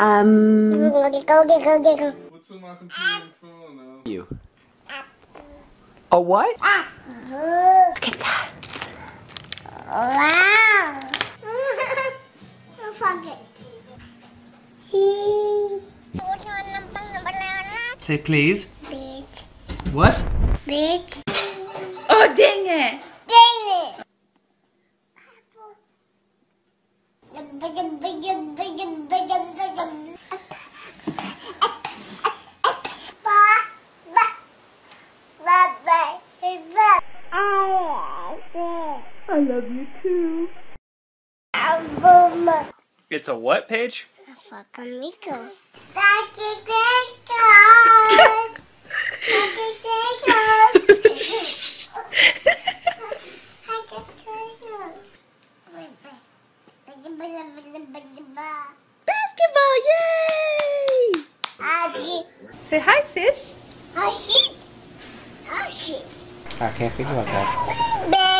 Um. Giggle, giggle, giggle. What's on my computer and phone now? You. A what? Look at that. Wow. oh, fuck it. Say please. Bitch. What? Bitch. Oh, dang it. Dang it. I love you too. It's a what page? Fuck amigo. That's a great God. Basketball, yay! Say hi, fish. Oh shit! Oh shit! I can't think about that. Baby.